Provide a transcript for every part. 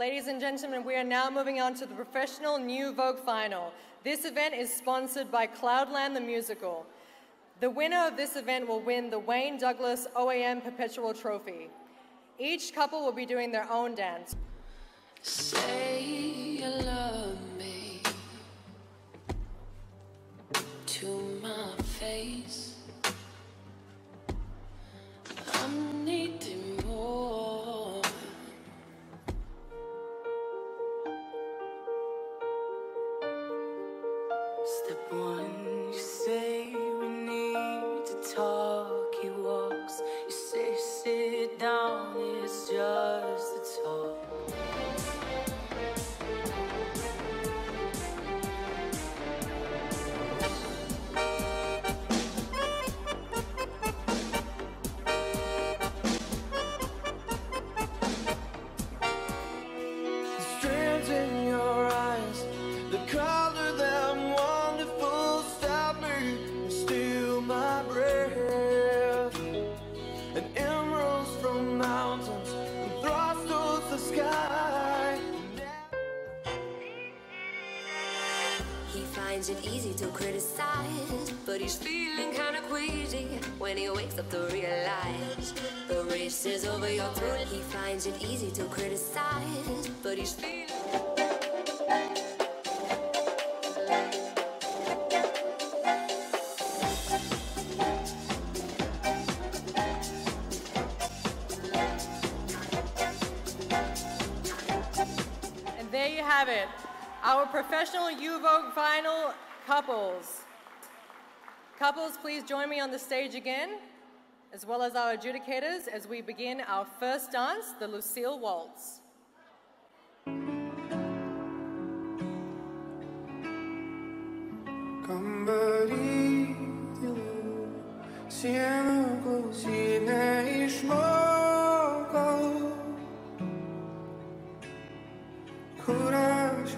Ladies and gentlemen, we are now moving on to the professional New Vogue final. This event is sponsored by Cloudland the Musical. The winner of this event will win the Wayne Douglas OAM Perpetual Trophy. Each couple will be doing their own dance. Say finds it easy to criticize, but he's feeling kinda queasy when he wakes up to realize the race is over your throat. He finds it easy to criticize, but he's feeling. And there you have it, our professional New Vogue final couples. Couples, please join me on the stage again, as well as our adjudicators, as we begin our first dance, the Lucille Waltz.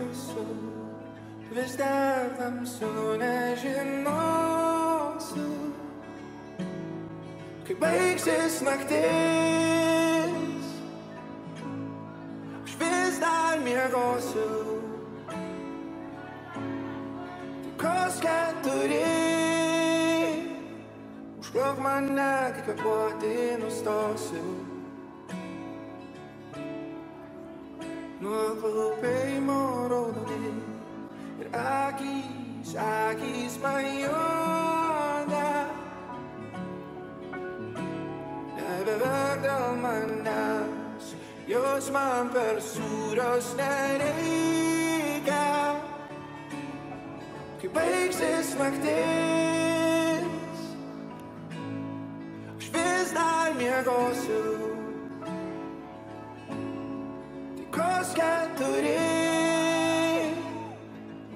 tamsu vis dar tamsu nežinosiu kai baigsis naktis. Aš vis dar miegosiu. Kas keturi. Užplok mane kai kvėpuoti nustosiu. Nuo klupės Jakiś, jakiś Majona Nebevergal manęs Jos man per sūros nereikia Kai baigsis naktis Aš vis dar miegosiu Tikos, kad tu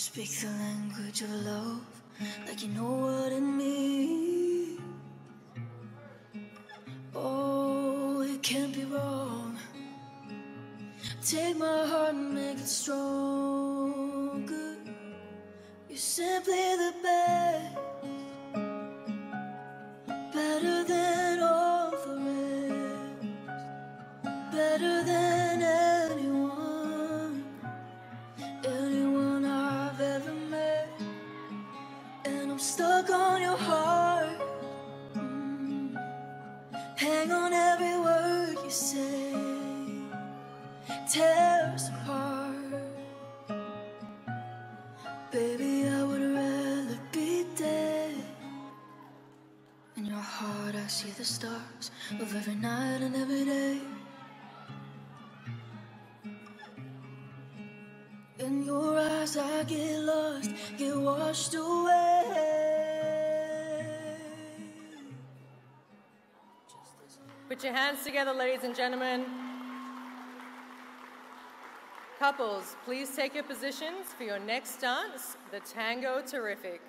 Speak the language of love like you know what it means. Oh, it can't be wrong. Take my heart and make it stronger. You're simply the best, better than all the rest, better than anyone, the stars of every night and every day. In your eyes, I get lost, get washed away. Put your hands together, ladies and gentlemen. Couples, please take your positions for your next dance, the Tango Terrific.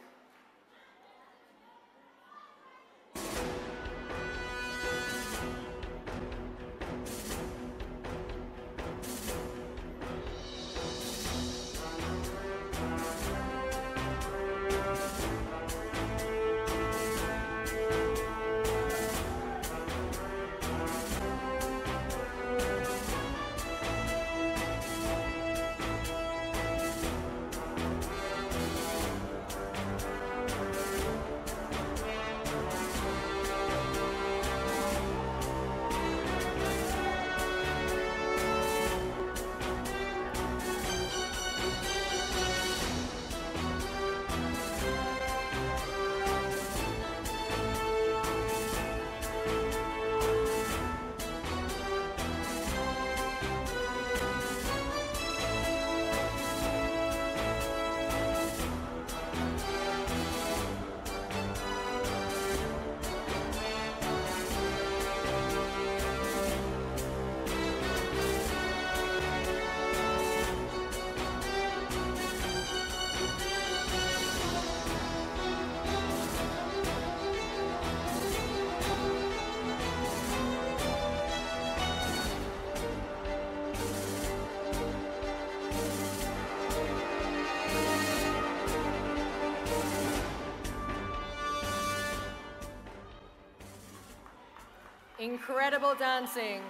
Incredible dancing.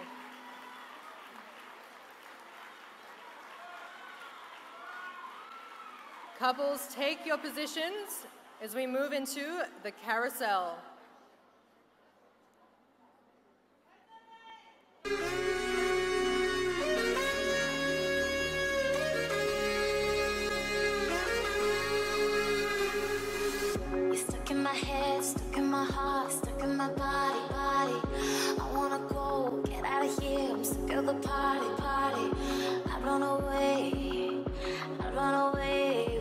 Couples, take your positions as we move into the carousel. Stuck in my heart, stuck in my body, body. I wanna go, get out of here. I'm sick of the party, party. I'd run away, I'd run away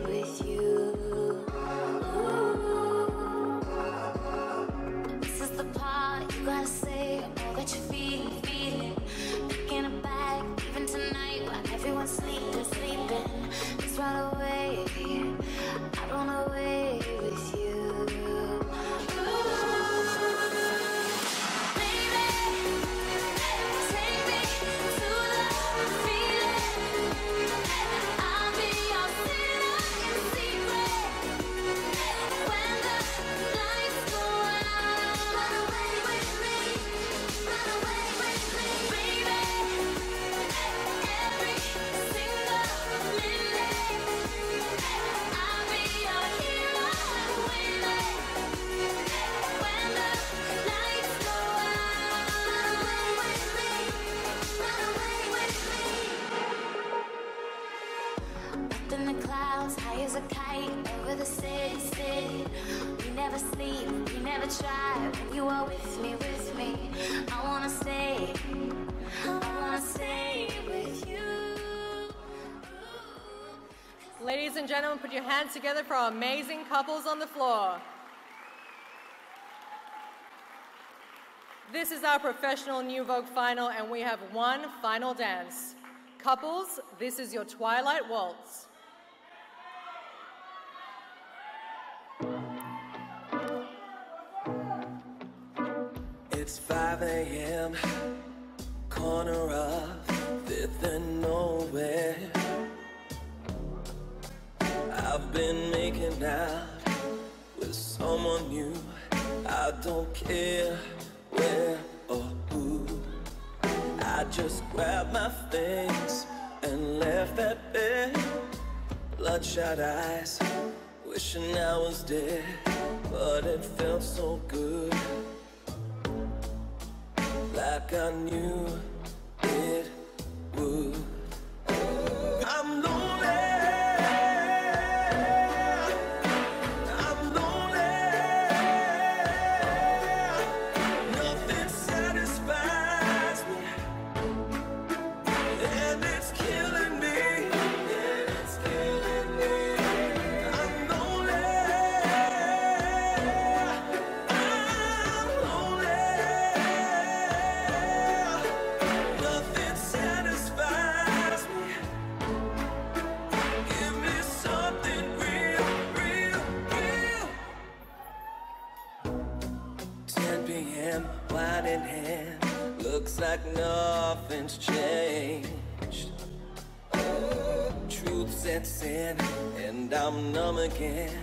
Gentlemen, put your hands together for our amazing couples on the floor. This is our professional New Vogue final, and we have one final dance. Couples, this is your Twilight Waltz. It's 5 a.m. Corner of Fifth and Nowhere. I've been making out with someone new. I don't care where or who. I just grabbed my things and left that bed. Bloodshot eyes, wishing I was dead, but it felt so good like I knew like nothing's changed. Truth sets in, and I'm numb again.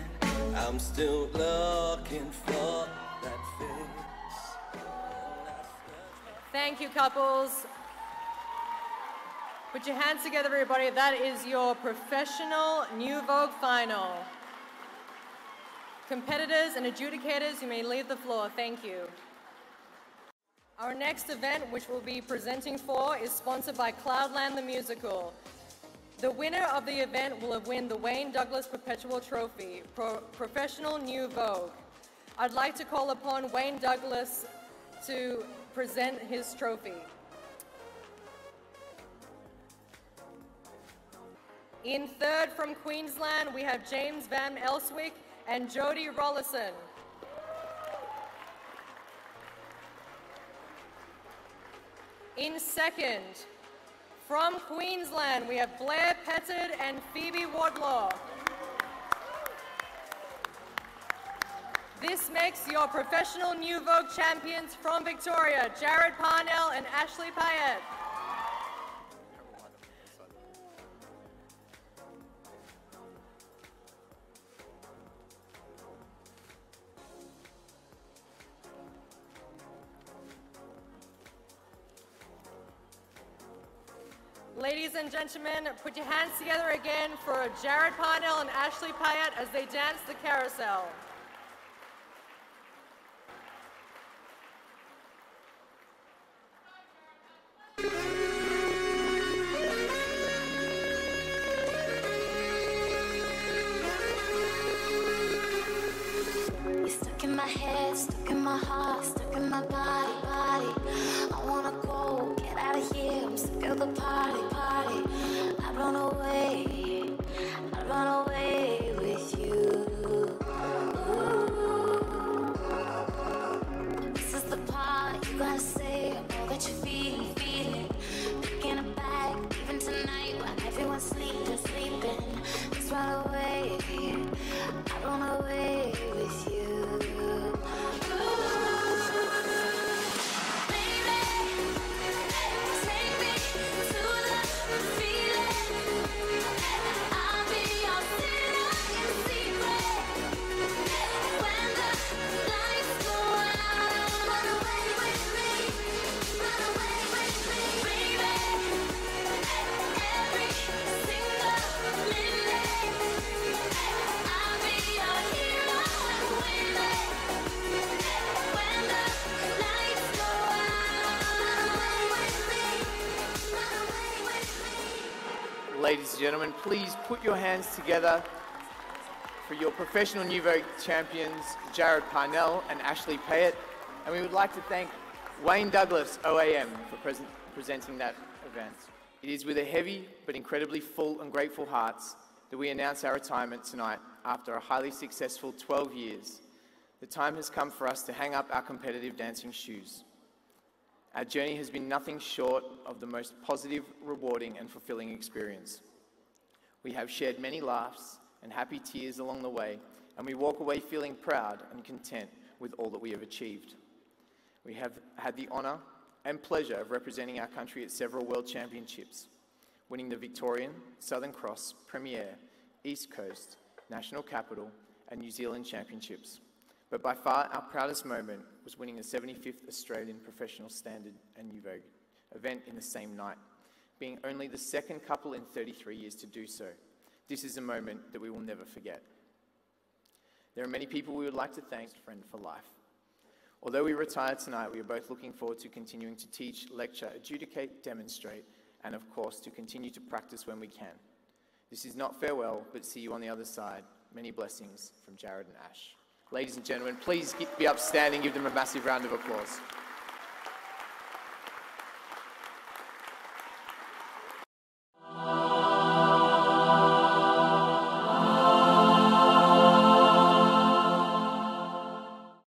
I'm still looking for that face. Thank you, couples. Put your hands together, everybody. That is your professional New Vogue final. Competitors and adjudicators, you may leave the floor. Thank you. Our next event, which we'll be presenting for, is sponsored by Cloudland the Musical. The winner of the event will have won the Wayne Douglas Perpetual Trophy, Pro- Professional New Vogue. I'd like to call upon Wayne Douglas to present his trophy. In third from Queensland, we have James Van Elswick and Jody Rollison. In second, from Queensland, we have Blair Petted and Phoebe Wardlaw. This makes your professional New Vogue champions from Victoria, Jared Parnell and Ashley Payette. Ladies and gentlemen, put your hands together again for Jared Parnell and Ashley Payette as they dance the carousel. You're stuck in my head, stuck in my heart, stuck in my body. Of the party, party. I run away, and gentlemen, please put your hands together for your professional New Vogue champions, Jared Parnell and Ashley Payette. And we would like to thank Wayne Douglas, OAM, for present, presenting that event. It is with a heavy but incredibly full and grateful hearts that we announce our retirement tonight after a highly successful 12 years. The time has come for us to hang up our competitive dancing shoes. Our journey has been nothing short of the most positive, rewarding, and fulfilling experience. We have shared many laughs and happy tears along the way, and we walk away feeling proud and content with all that we have achieved. We have had the honour and pleasure of representing our country at several World Championships, winning the Victorian, Southern Cross, Premier, East Coast, National Capital, and New Zealand Championships. But by far our proudest moment was winning the 75th Australian Professional Standard and New Vogue event in the same night, being only the second couple in 33 years to do so. This is a moment that we will never forget. There are many people we would like to thank, friend for life. Although we retire tonight, we are both looking forward to continuing to teach, lecture, adjudicate, demonstrate, and of course to continue to practice when we can. This is not farewell, but see you on the other side. Many blessings from Jared and Ash. Ladies and gentlemen, please be upstanding, give them a massive round of applause.